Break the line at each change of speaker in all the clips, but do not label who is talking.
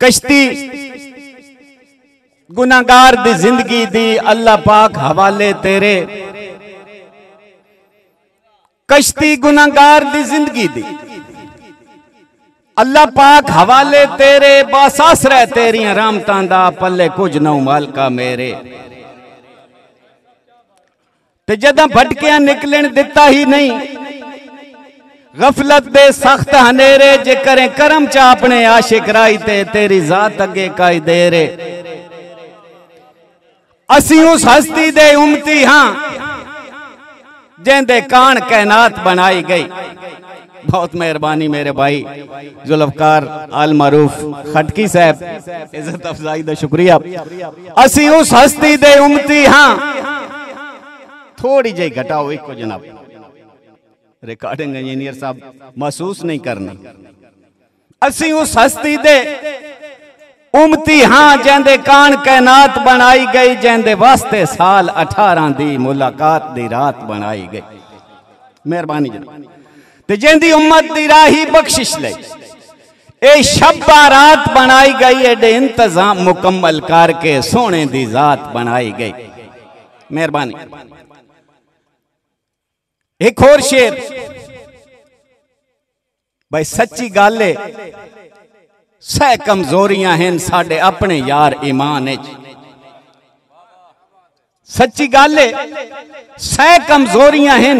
कश्ती। गुनागार दी ज़िंदगी दी अल्लाह पाक हवाले तेरे। कश्ती गुनागार दी ज़िंदगी दी। अल्लाह पाक हवाले तेरे, बासास रह तेरिया रामतां दा, पल्ले कुछ नौ मालका मेरे। ते जदा भटकिया निकलन दिता ही नहीं गफलत दे सख्त हनेरे, जे करें करम चा अपने आशिक राई ते, तेरी जात अगे काई दे रे असी उस हस्ती दे उमती हाँ जेंदे कान कैनात बनाई गई। बहुत मेहरबानी मेरे भाई, जुल्फकार आल मारूफ, खटकी साहब, इज़्ज़त अफजाई का शुक्रिया। असी उस हस्ती दे उमती हाँ थोड़ी जी घटाओ एक जनाब। रिकॉर्डिंग इंजीनियर साहब महसूस नहीं करना। असी उस हस्ती दे उमती हाँ जेंदे कान कैनात बनाई गई जेंदे वास्ते साल अठारह दी मुलाकात दी रात बनाई गई। मेहरबानी ते जेंदी उम्मत दी राही बख्शिश ले। ए शब्बा रात बनाई गई एडे इंतज़ाम मुकम्मल करके सोने दी जात बनाई गई। मेहरबानी। एक और शेर। भाई, सच्ची गल है सह कमजोरियाँ हैं साडे अपने यार ईमान सच्ची गल है सह कमजोरियाँ हैं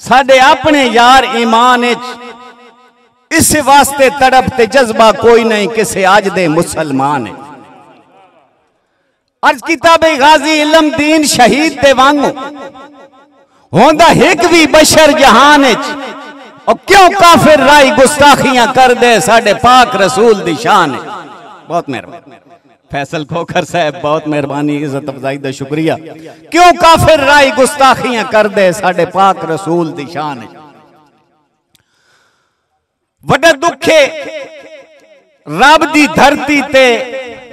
साडे अपने यार ईमान इस वास्ते तड़प ते जज्बा कोई नहीं किसे आज दे मुसलमान अर्ज़ किताब गाजी इलम दीन शहीद दे वांगू। होंदा हिक भी बशर जहान और क्यों काफिर राई गुस्ताखियाँ कर दे साडे पाक रसूल दी शान बहुत मेहरबानी। फैसल खोखर साहब, बहुत मेहरबानी, इज़्ज़त अफजाई का शुक्रिया। क्यों काफिर राय गुस्ताखियाँ कर दे साडे पाक रसूल दी शान वड्डा दुखे रब दी धरती ते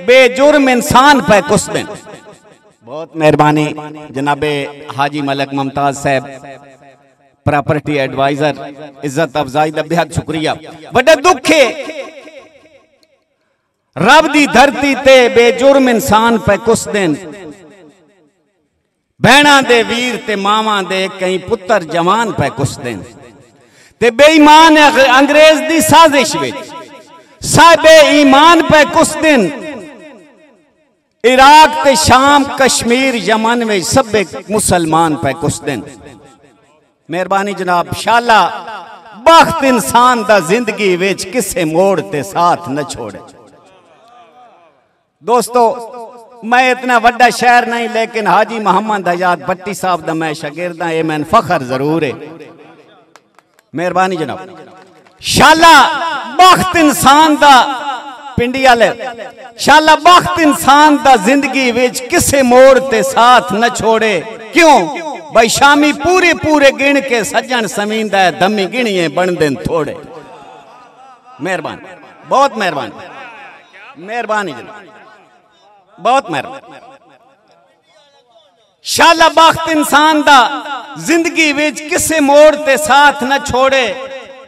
बेजुर्म इंसान पे कुछ दिन बहुत मेहरबानी, जनाबे हाजी मलक मुमताज़ साहब प्रॉपर्टी एडवाइजर इज़्ज़त अफजाई का बेहद शुक्रिया। बड़े दुखे, रब दी धरती ते बेजुर्म इंसान पे कुछ दिन। बहना दे वीर ते मावा दे कई पुत्र जवान पे कुछ दिन। ते बेईमान अंग्रेज़ दी साजिश विच। ईमान पे कुछ दिन। इराक ते शाम, कश्मीर, यमन में सब मुसलमान पे कुछ दिन। मेहरबानी जनाब, शाला, बख्त इंसान दा ज़िंदगी विच किसे मोड़ ते साथ न छोड़े। दोस्तों, मैं इतना वड्डा शहर नहीं, लेकिन हाजी मोहम्मद आज़ाद भट्टी साहब दा मैं शागिर्द ये मैन फखर ज़रूर है मेहरबानी जनाब। शाला, बख्त इंसान दा पिंडी वाले शाला बख्त इंसान दा ज़िंदगी किसे मोड़ ते साथ न छोड़े। क्यों? भाई शामी पूरे पूरे गिण के सज्जन समींदा है दमी गिणिए बन दिन थोड़े। मेहरबानी। बहुत मेहरबानी। मेहरबानी जनाब। बहुत मेहरबानी। शाला बख्त इंसान दा ज़िंदगी किसे मोड़ ते साथ न छोड़े।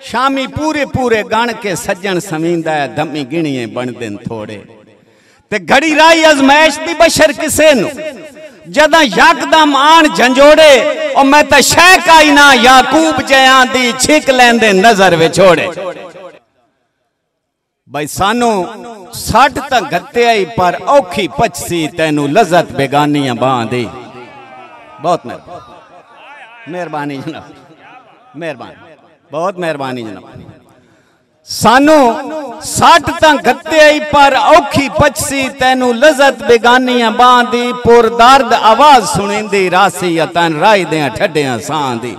शामी पूरे पूरे गण के सज्जन समींदा है दमी गिणिए बन दिन थोड़े। ते घड़ी राई अजमैश दी बशर किसे नु? जदा यकदम आन झंझोड़े, और मैं तो शह काई ना याकूब जया दी छिक लेंदे नज़र विछोड़े। भाई सानू सट तक गत्ते आई, पर औखी पचसी तेनू लजत बेगानियाँ बां दी। बहुत मेहरबानी, जनाब। मेहरबानी। बहुत मेहरबानी जनाब। सानू सट तक गत्ते आई पर औखी पचसी तेनू लजत बेगानियाँ बां दी पुर दर्द आवाज़ सुनिंदी रासी अतन राई दे ठड्डियाँ सां ते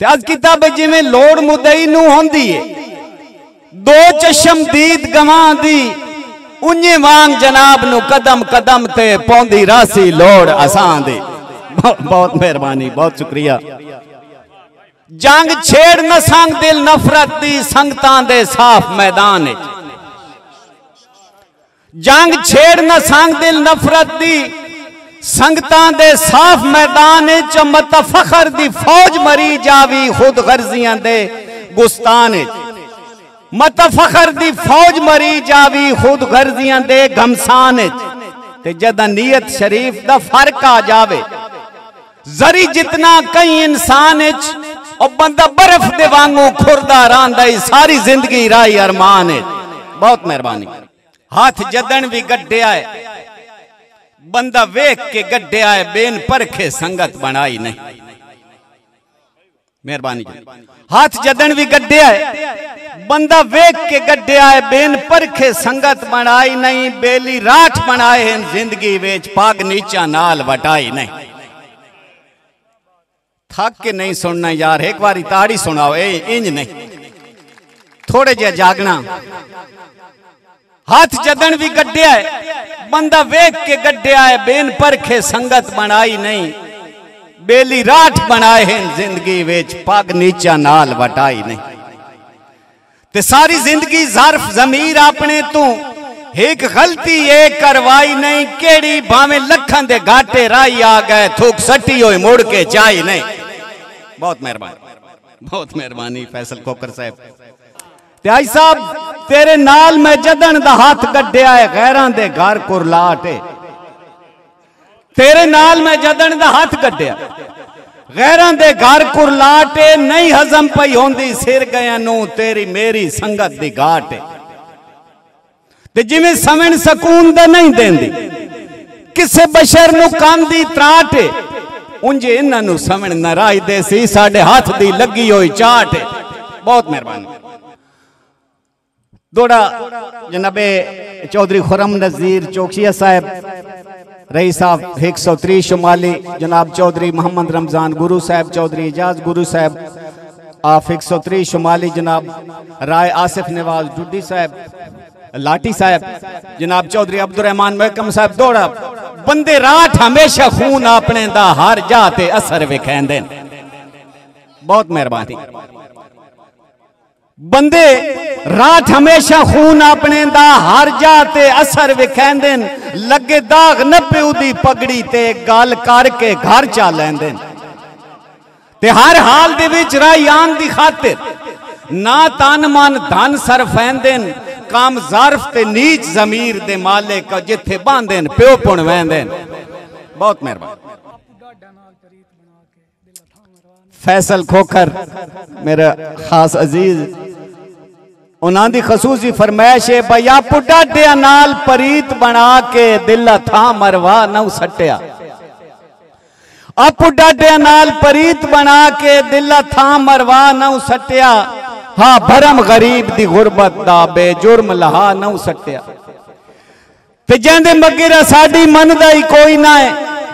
अज किताब जिवें लोड़ मुदई नू दो चशम दीद गवां दी उन्जे वांग जनाब नु कदम कदम ते पौंदी रासी लोड़ असां दी बहुत मेहरबानी, बहुत शुक्रिया। जंग छेड़ न संग, दिल नफरत दी संगतां दे साफ़ मैदान जंग छेड़ न संग, दिल नफरत दी संगतां दे साफ़ मैदान च मत फखर दी फौज मरी जावी खुद गर्जियाँ दे गुस्तान मत फखर दी फौज मरी जावी खुद गर्जियाँ दे घमसान ते जदा नीयत शरीफ दा फ़र्क आ जावे, जरी जितना कई इंसान और बंदा बर्फ़ दे वांगू खुरदा रहा सारी ज़िंदगी राही अरमान है। बहुत मेहरबानी। हाथ जदन भी गड्ढिया है बंदा वेख के गड्ढिया है बेन परखे संगत बनाई नहीं। मेहरबानी हाथ जदन भी गड्ढिया है बंदा वेख के गड्ढिया है बेन परखे संगत बनाई नहीं। बेली राठ बनाए ज़िंदगी वेच पाग नीचा नाल वटाई नहीं। थक के नहीं सुनना यार, एक बार ताड़ी सुनाओ, ए, इंज नहीं। थोड़े जे जागना। हाथ जदन भी गड्ढिया है बंदा वेख के गड्ढिया है बेन परखे संगत बनाई नहीं। बेली राठ बनाए हैं, ज़िंदगी वेच पग नीचा नाल वटाई नहीं। ते सारी ज़िंदगी जरफ जमीर अपने तू, एक गलती ये करवाई नहीं, केड़ी भावे लखन दे घाटे राई आ गए, थूक सटी हुई मुड़ के चाई नहीं। बहुत मेहरबानी। बहुत मेहरबानी फैसल कोकर साहब। आई साहब, तेरे नाल मैं जदन दा हाथ कड्डिया है, गैरां दे घर कुरलाट तेरे नाल मैं जदन दा हाथ कड्डिया गैरां दे घर कुरलाट नहीं हजम पई होंदी, सिर गया नू तेरी मेरी संगत दी घाट ते जिवें समण सकून दा नहीं देंदी, किसे बशर नु कांदी त्राट उंजे इन्हों समझ नाराज़ दे सी साढ़े हाथ दी लगी हुई चाट बहुत मेहरबानी दौड़ा जनाबे चौधरी खुरम नजीर चौकसिया साहब रही साहब एक सौ त्री शुमाली जनाब चौधरी मोहम्मद रमज़ान गुरु साहब चौधरी एजाज गुरु साहब आप एक सौ त्री शुमाली जनाब राय आसिफ नवाज़ डुडी साहब लाठी साहब जनाब चौधरी अब्दुलरहमान महकम साहब दौड़ा बंदे राठ हमेशा खून अपने दा हर जाते असर विखेंदे बहुत मेहरबानी बंदे राठ हमेशा खून अपने दा हर जाते असर विखेंदे लगे दाग न प्यू दी पगड़ी ते गल करके घर चा लेंदे ते हर हाल दे विच राई आन दी खातिर ना तन मन धन सरफेंदे काम जारफ ते नीच जमीर दे मालिक जिथे बांधे प्यो पुण वेंदे बहुत मेहरबान। फैसल खोखर, मेरा खास अज़ीज़ उन्होंने खसूसी फरमाइश है भैया पुडा नाल परीत बना के दिल था मरवा नौ सटिया। अपू डाडिया नाल परीत बना के दिल था मरवा नौ सटिया। हाँ भरम गरीब दी गुरबत दा बेजुर्म लहा नौ सटिया। ते जेंदे मगिरा साडी मनदा ही कोई ना है,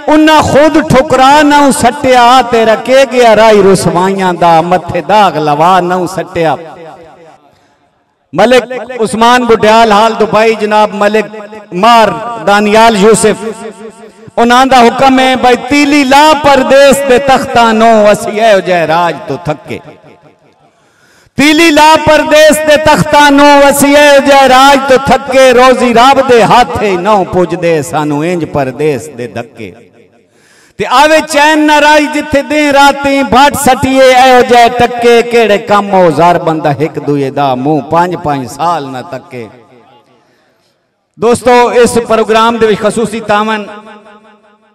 उन्ना खुद ठुकरा नौ सटिया, ते रखे गया राई रुसवाइयाँ दा मथे दाग लवा नौ सटिया। मलिक उस्मान बुढ़ियाल हाल दुबई, जनाब मलिक मार दानियाल यूसुफ। उन्होंने हुक्म है, भाई, तीली ला परदेस दे तख्ता नो, असी जय राज तो थके तीली ला परदेस दे तख्ता नो वसीए जय राज तो थके रोजी रब दे हाथे नौ पुजदे, सानू इंज परदेस दे धक्के। ते आवे चैन न राई जिथे दे राती भट सटिए एहो जय टक्के, केड़े कम औज़ार बंदा एक दुए दा मुँह पाँच पाँच साल न तके दोस्तों, इस प्रोग्राम दे खसूसी तावन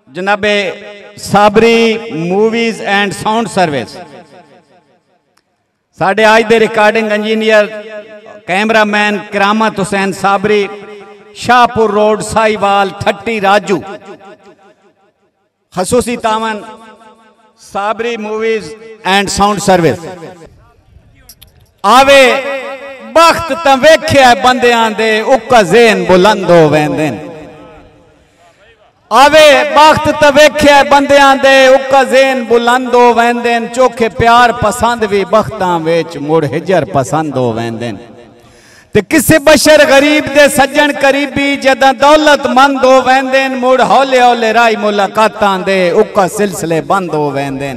जनाबे Sabri movies and sound service. साढ़े आज के recording engineer cameraman Karamat Hussain Sabri Shahpur road Sahiwal Thatti Raju खसूसी तावन Sabri movies and sound service आवे वक्त तो वेख्या बंदियाँ दे उका जेन बुलंद आवे, वक्त तो वेख्या बंदियाँ दे उका जेन बुलंद हो वेंदे चोखे प्यार पसंद भी बख्तां बेच मुड़ हिजर पसंद हो वेंदे किसे बशर गरीब दे सज्जन करीबी, जद दौलत मंद हो वेंदे मुड़ हौले हौले राई मुलाकातां दे उका सिलसिले बंद हो वेंदे